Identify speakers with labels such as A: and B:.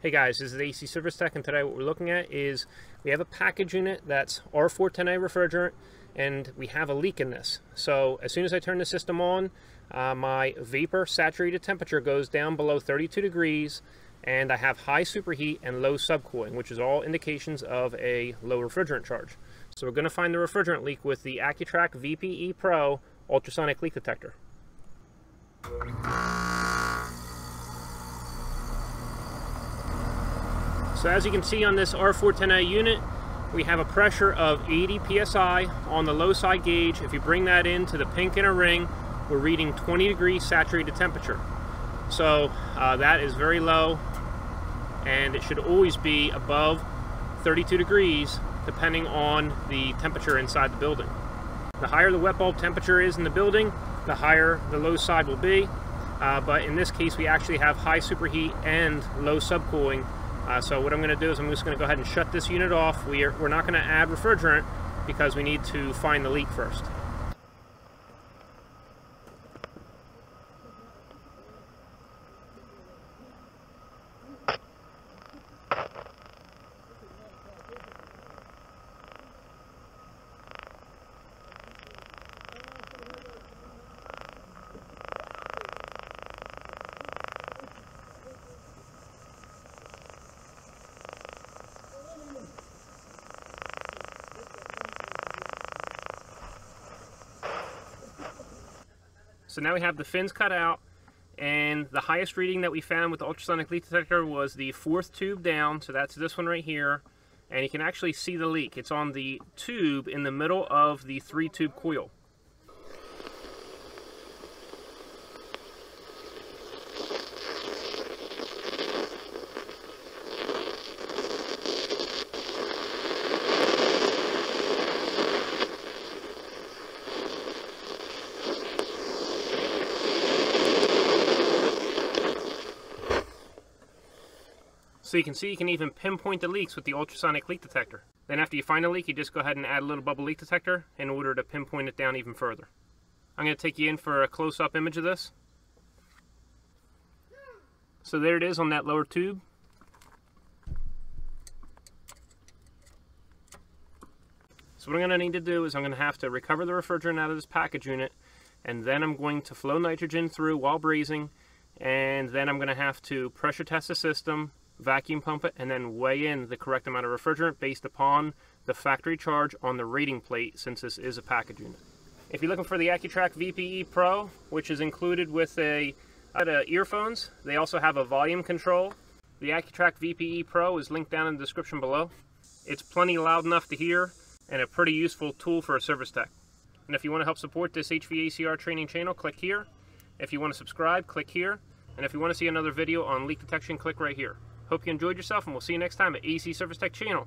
A: Hey guys, this is the AC Service Tech and today what we're looking at is we have a package unit that's R410A refrigerant and we have a leak in this. So as soon as I turn the system on, uh, my vapor saturated temperature goes down below 32 degrees and I have high superheat and low subcooling, which is all indications of a low refrigerant charge. So we're going to find the refrigerant leak with the AccuTrak VPE Pro ultrasonic leak detector. So as you can see on this R410A unit, we have a pressure of 80 psi on the low side gauge. If you bring that into the pink inner ring, we're reading 20 degrees saturated temperature. So uh, that is very low and it should always be above 32 degrees depending on the temperature inside the building. The higher the wet bulb temperature is in the building, the higher the low side will be. Uh, but in this case, we actually have high superheat and low subcooling uh, so what I'm going to do is I'm just going to go ahead and shut this unit off. We are, we're not going to add refrigerant because we need to find the leak first. So now we have the fins cut out and the highest reading that we found with the ultrasonic leak detector was the fourth tube down. So that's this one right here. And you can actually see the leak. It's on the tube in the middle of the three tube coil. So you can see you can even pinpoint the leaks with the ultrasonic leak detector. Then after you find a leak, you just go ahead and add a little bubble leak detector in order to pinpoint it down even further. I'm going to take you in for a close-up image of this. So there it is on that lower tube. So what I'm going to need to do is I'm going to have to recover the refrigerant out of this package unit and then I'm going to flow nitrogen through while brazing and then I'm going to have to pressure test the system vacuum pump it, and then weigh in the correct amount of refrigerant based upon the factory charge on the rating plate since this is a package unit. If you're looking for the AccuTrak VPE Pro, which is included with a uh, earphones, they also have a volume control. The AccuTrak VPE Pro is linked down in the description below. It's plenty loud enough to hear and a pretty useful tool for a service tech. And if you want to help support this HVACR training channel, click here. If you want to subscribe, click here. And if you want to see another video on leak detection, click right here. Hope you enjoyed yourself, and we'll see you next time at AC Service Tech Channel.